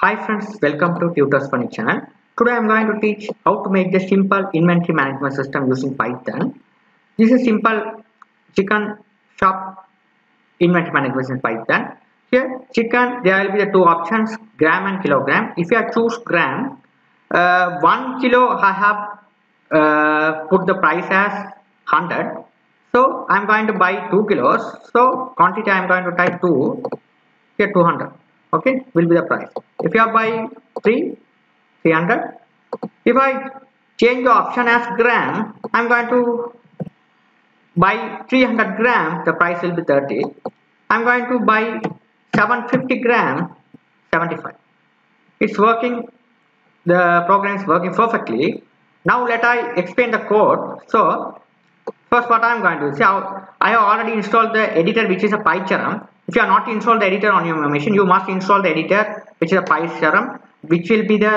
Hi friends, welcome to Tutus Funny channel. Today I am going to teach how to make the simple inventory management system using Python. This is simple chicken shop inventory management in Python. Here chicken there will be the two options gram and kilogram. If you choose gram, uh, one kilo I have uh, put the price as 100. So I am going to buy 2 kilos. So quantity I am going to type 2 here 200 okay will be the price if you are buying 3 300 if I change the option as gram I'm going to buy 300 gram the price will be 30 I'm going to buy 750 gram 75 it's working the program is working perfectly. Now let I explain the code. So first what I'm going to do see I have already installed the editor which is a PyCharm if you are not installed the editor on your machine you must install the editor which is a PyCharm which will be the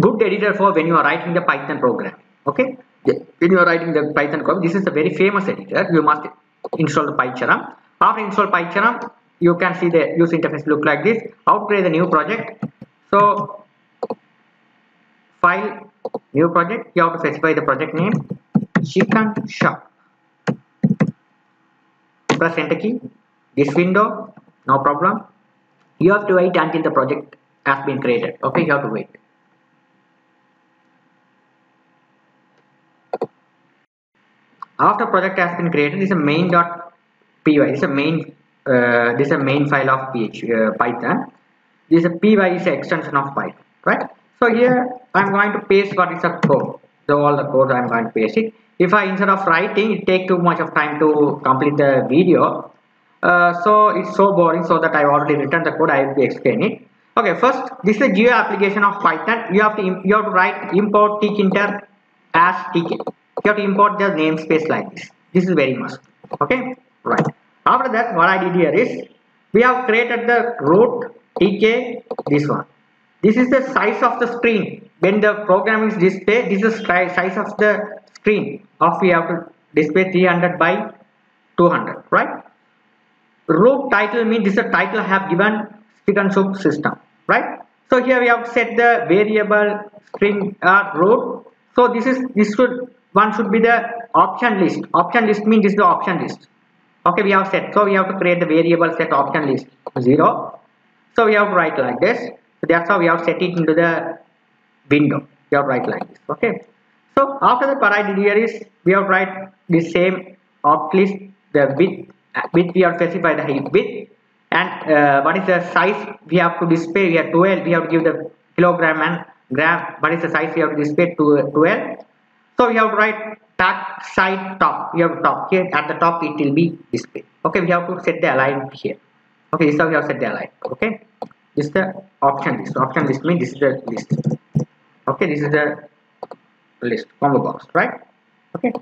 good editor for when you are writing the Python program. Okay? When you are writing the Python code this is a very famous editor. You must install the PyCharm after install PyCharm you can see the user interface look like this. How to create the new project. So file new project. You have to specify the project name. Chicken shop press enter key this window no problem. You have to wait until the project has been created. Okay you have to wait. After project has been created this is a main.py this is a main uh, this is a main file of PH, uh, python. This is a py is an extension of python right? So here i'm going to paste what is the code so all the code i'm going to paste it. If i instead of writing it take too much of time to complete the video uh, so it's so boring so that I already written the code I will be explaining it. Okay first this is a geo application of Python. You have to you have to write import tkinter as tk you have to import the namespace like this. This is very must okay? Right. After that what I did here is we have created the root tk this one. This is the size of the screen. When the program is displayed this is size of the screen of we have to display 300 by 200 right root title means this is a title I have given chicken shop system right? So here we have set the variable string uh, root so this is this should one should be the option list. Option list means this is the option list. Okay we have set. So we have to create the variable set option list 0 so we have to write like this. So that's how we have set it into the window. We have to write like this okay? So after the did here is we have write the same opt list the width width we have specify the height. Width and uh, what is the size we have to display? We have 12 we have to give the kilogram and gram. What is the size we have to display? To 12 so we have to write back side top. We have to top here. At the top it will be displayed. Okay we have to set the align here. Okay this is how we have set the align okay this is the option list. Option list means this is the list. Okay this is the list. Combo box right? Okay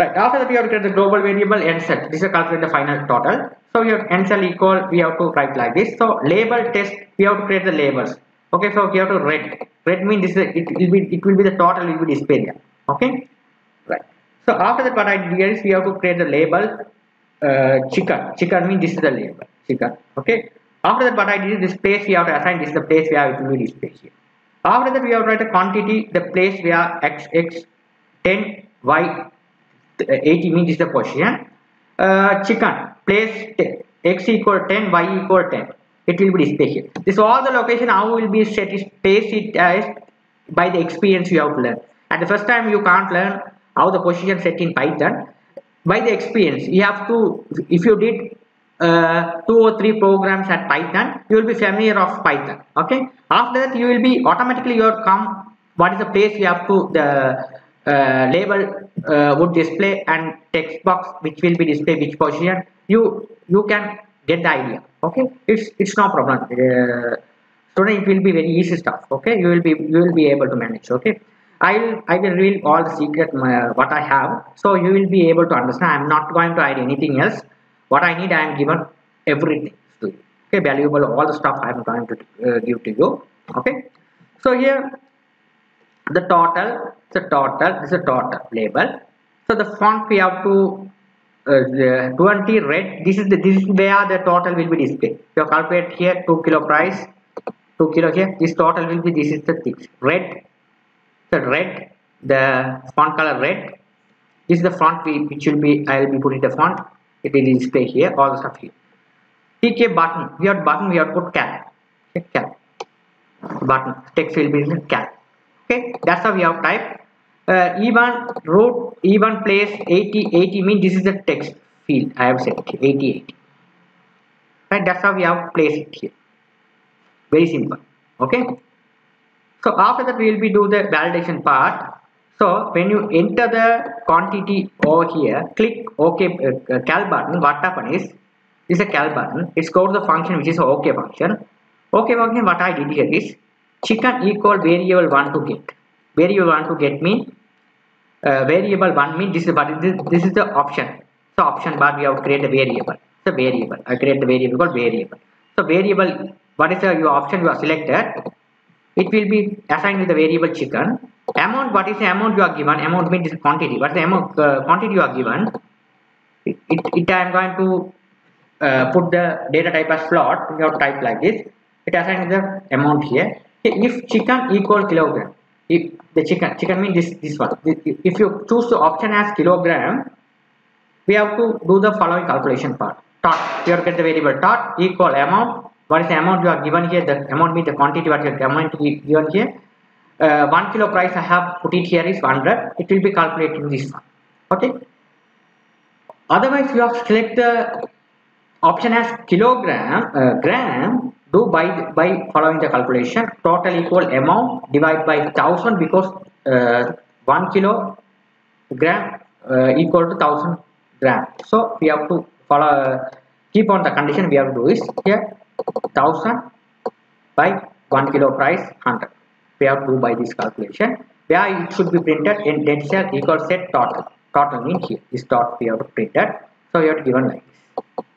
Right, after that we have to create the global variable set. This is calculate the final total. So we have end cell equal, we have to write like this. So label test, we have to create the labels. Okay, so we have to red. Red means this is it will be it will be the total will be displayed there. Okay, right. So after that what I did here is we have to create the label uh, chicken. Chicken means this is the label chicken. Okay. After that what I did is this place we have to assign this is the place where it will be displayed here. After that we have to write a quantity, the place where x x 10 y 80 means is the position uh, chicken place x equal 10 y equal 10 it will be here this all the location how will be set is place it as by the experience you have to learn at the first time you can't learn how the position set in python. By the experience you have to if you did uh, two or three programs at python you will be familiar of python okay? After that you will be automatically your come what is the place you have to the uh, label uh, would display and text box which will be display which position. You you can get the idea okay? It's it's no problem. Uh, student it will be very easy stuff okay? You will be you will be able to manage okay? I will i will reveal all the secret uh, what i have. So you will be able to understand. I'm not going to hide anything else. What i need i am given everything to you okay? Valuable all the stuff i'm going to uh, give to you okay? So here the total the total this is a total label. So the font we have to uh, 20 red this is the this is where the total will be displayed. So calculate here 2 kilo price 2 kilo here this total will be this is the thick red the red the font color red. This is the font we which will be I will be putting the font. It will display here all the stuff here. TK button we have button we have put cap. Okay, cap. Button text will be cap okay that's how we have typed. Uh, even root even place 80 80 means this is the text field. I have set 80 80 right that's how we have placed it here. Very simple okay? So after that we will be do the validation part. So when you enter the quantity over here click ok uh, cal button. What happen is this is a cal button. It's called the function which is ok function. Ok function what i did here is chicken equal variable 1 to get. Variable 1 to get mean uh, variable 1 mean this is what this, this is the option. So option bar we have to create a variable. The variable. I create the variable called variable. So variable what is the, your option you are selected? It will be assigned with the variable chicken. Amount what is the amount you are given? Amount means quantity. What the amount uh, quantity you are given? It, it, it i am going to uh, put the data type as float you have type like this. It assigns the amount here if chicken equal kilogram if the chicken chicken means this this one. If you choose the option as kilogram we have to do the following calculation part. Tot you get the variable. Tot equal amount. What is the amount you are given here? The amount means the quantity what you are amount given here. Uh, 1 kilo price I have put it here is 100 it will be calculated this one. Okay? Otherwise you have select the option as kilogram uh, gram do by by following the calculation total equal amount divide by 1000 because uh, 1 kilo gram uh, equal to 1000 gram. So we have to follow keep on the condition we have to do is here 1000 by 1 kilo price 100 we have to do by this calculation. Where it should be printed in cell equal set total total means here. This dot we have to print it. So we have to given like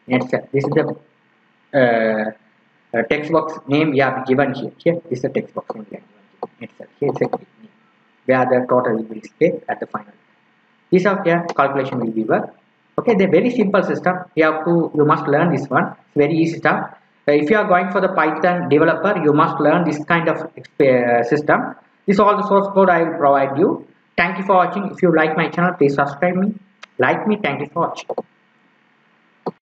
this this is the uh, uh, text box name we have given here. Here is the text box name. Given here is a name. Where the total will be at the final. This of here calculation will be work. Okay the very simple system. You have to you must learn this one. It's very easy stuff. Uh, if you are going for the python developer you must learn this kind of uh, system. This all the source code i will provide you. Thank you for watching. If you like my channel please subscribe me. Like me. Thank you for watching